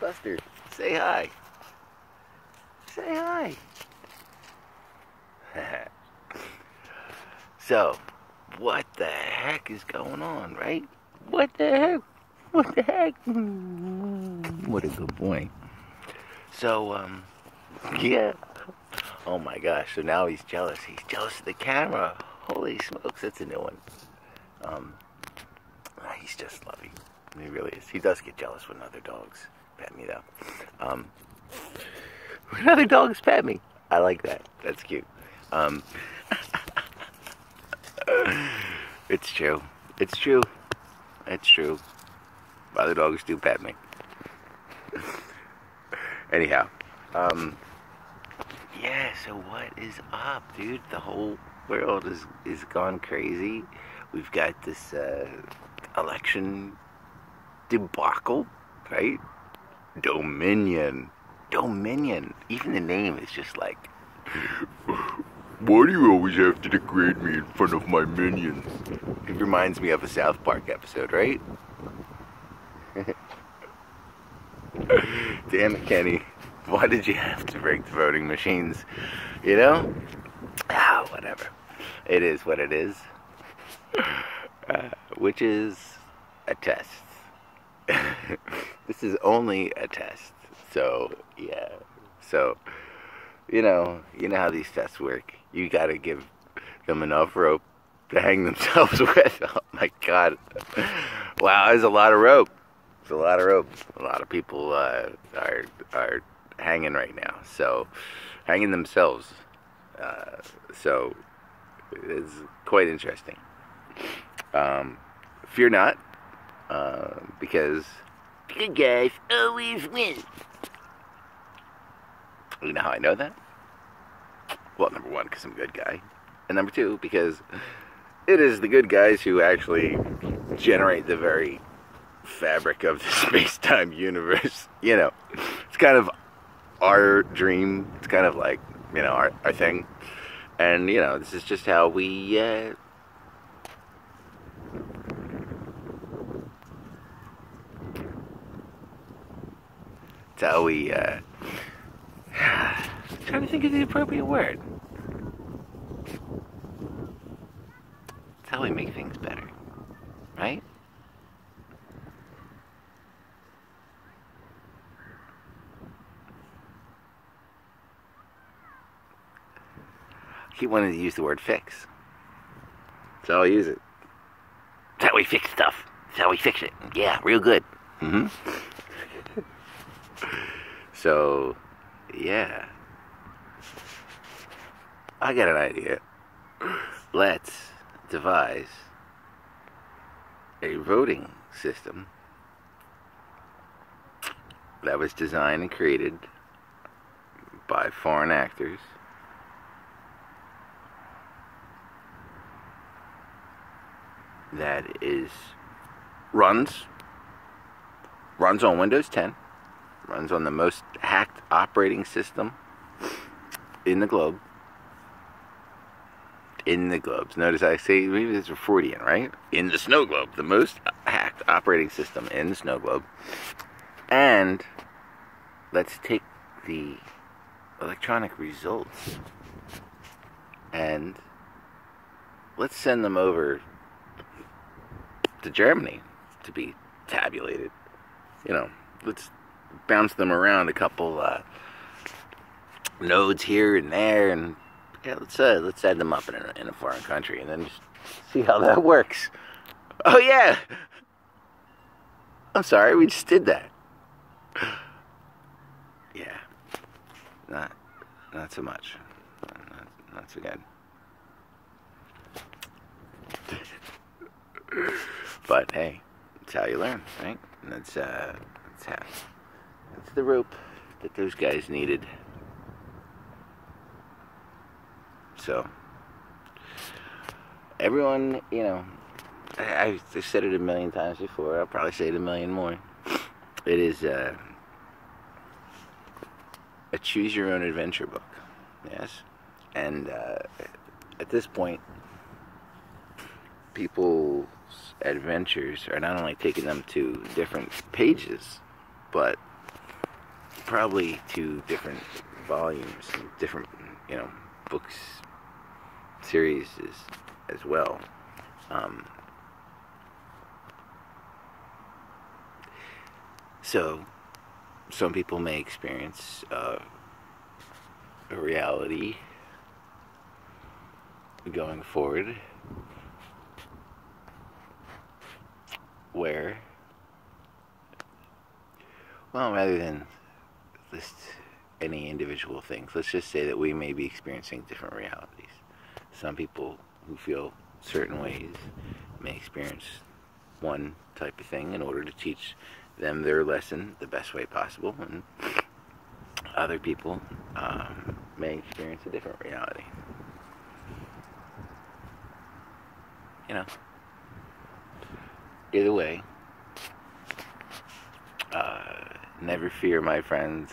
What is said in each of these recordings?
Buster. Say hi. Say hi. so, what the heck is going on, right? What the heck? What the heck? What a good boy. So, um, yeah. Oh my gosh, so now he's jealous. He's jealous of the camera. Holy smokes, that's a new one. Um, he's just loving. He really is. He does get jealous when other dogs pet me, though. Um, when other dogs pet me. I like that. That's cute. Um, it's true. It's true. It's true. Other dogs do pet me. Anyhow, um, yeah. So what is up, dude? The whole world is is gone crazy. We've got this uh, election debacle, right? Dominion, Dominion. Even the name is just like. Why do you always have to degrade me in front of my minions? It reminds me of a South Park episode, right? Damn it, Kenny. Why did you have to break the voting machines? You know? Ah, whatever. It is what it is. Uh, which is a test. this is only a test. So, yeah. So, you know, you know how these tests work. You gotta give them enough rope to hang themselves with. Oh my god. Wow, there's a lot of rope. It's a lot of rope. A lot of people uh, are are hanging right now. So, hanging themselves. Uh, so, it's quite interesting. Um, fear not, uh, because good guys always win. You know how I know that? Well, number one, because I'm a good guy. And number two, because it is the good guys who actually generate the very fabric of the space time universe. You know, it's kind of our dream. It's kind of like, you know, our, our thing. And, you know, this is just how we. Uh, how we. Uh, trying to think of the appropriate word. It's how we make things better, right? He wanted to use the word fix. So I'll use it. That's how we fix stuff. That's how we fix it. Yeah, real good. Mm-hmm. So, yeah. I got an idea. Let's devise a voting system that was designed and created by foreign actors that is runs runs on Windows 10 runs on the most hacked operating system in the globe. In the globes. Notice I say maybe it's a Freudian right? In the snow globe. The most hacked operating system in the snow globe. And let's take the electronic results and let's send them over to Germany to be tabulated. You know, let's bounce them around a couple uh, nodes here and there, and yeah, let's uh, let's add them up in a, in a foreign country, and then just see how that works. Oh yeah, I'm sorry, we just did that. Yeah, not not so much, not, not so good. But hey, that's how you learn, right? And that's uh, that's how that's the rope that those guys needed. So everyone, you know, I, I've said it a million times before. I'll probably say it a million more. It is uh, a choose your own adventure book. Yes, and uh, at this point, people's adventures are not only taking them to different pages, but probably two different volumes, different, you know, books, series as, well. Um, so, some people may experience uh, a reality going forward where, well, rather than list any individual things, let's just say that we may be experiencing different realities. Some people who feel certain ways may experience one type of thing in order to teach them their lesson the best way possible, and other people um, may experience a different reality. You know, either way, uh, never fear, my friends.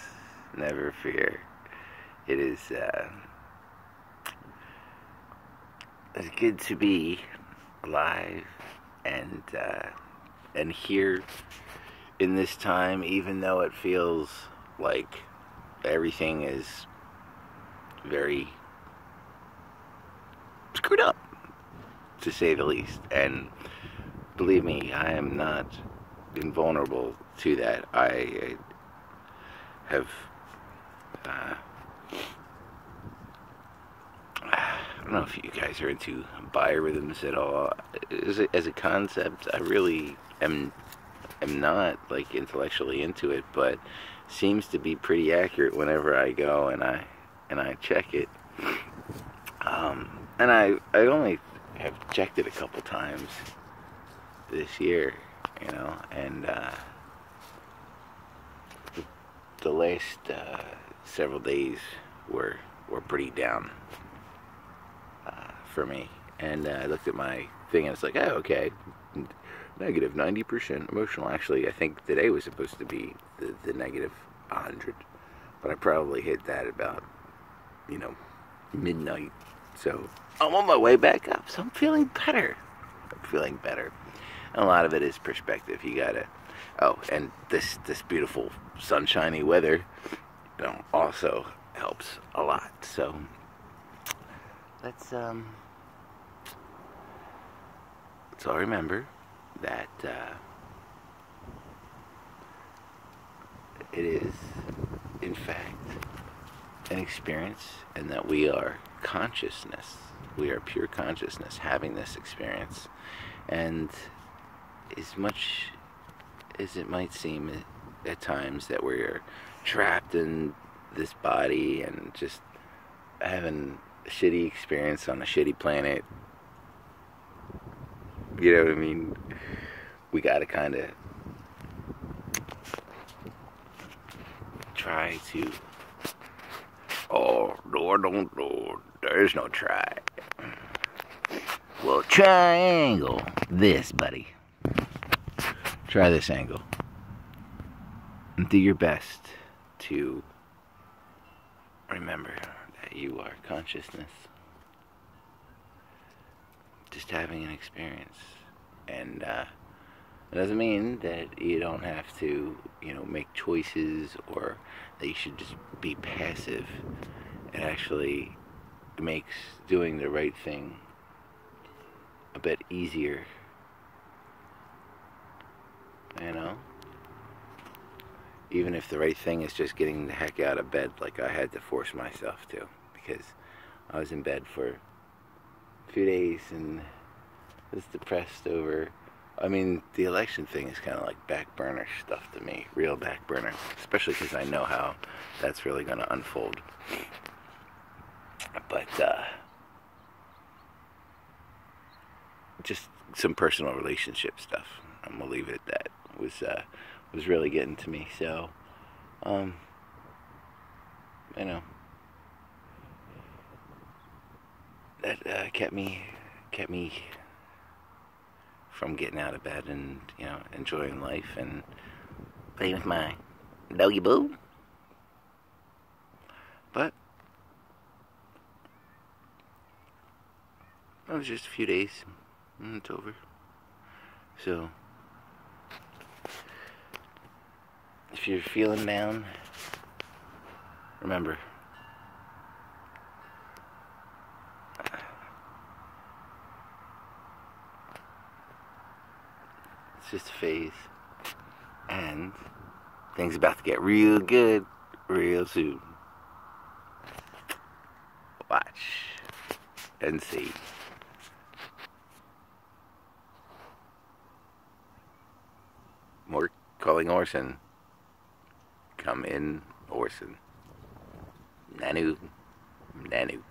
Never fear. It is. Uh, it's good to be alive and uh, and here in this time, even though it feels like everything is very screwed up, to say the least. And believe me, I am not invulnerable to that. I have. Uh, I don't know if you guys are into biorhythms at all. As a, as a concept, I really am am not like intellectually into it, but seems to be pretty accurate whenever I go and I and I check it. Um, and I I only have checked it a couple times this year, you know, and uh, the, last uh, several days were were pretty down uh, for me. And uh, I looked at my thing and it's like, oh, okay, negative 90% emotional. Actually, I think today was supposed to be the, the negative 100, but I probably hit that about, you know, midnight. So I'm on my way back up, so I'm feeling better. I'm feeling better. A lot of it is perspective. You gotta, oh, and this this beautiful sunshiny weather, you know, also helps a lot. So let's um, let's all remember that uh, it is, in fact, an experience, and that we are consciousness. We are pure consciousness having this experience. And as much as it might seem at times that we're trapped in this body and just having a shitty experience on a shitty planet, you know what I mean? We gotta kind of try to. Oh, no, don't, no, there's no try. Well, triangle this, buddy. Try this angle. And do your best to remember that you are consciousness. Just having an experience. And uh, it doesn't mean that you don't have to, you know, make choices or that you should just be passive. It actually makes doing the right thing a bit easier. You know? Even if the right thing is just getting the heck out of bed, like I had to force myself to, because I was in bed for a few days and was depressed over. I mean, the election thing is kind of like back burner stuff to me, real back burner, especially because I know how that's really going to unfold. But uh, just some personal relationship stuff. I'm gonna leave it at that. Was uh, was really getting to me. So, um, you know, that uh, kept me kept me from getting out of bed and you know enjoying life and playing with my doggy boo. But it was just a few days and it's over. So if you're feeling down, Remember, it's just a phase. And things about to get real good real soon. Watch and see. Mork calling Orson. Come in, Orson. Nanu. Nanu.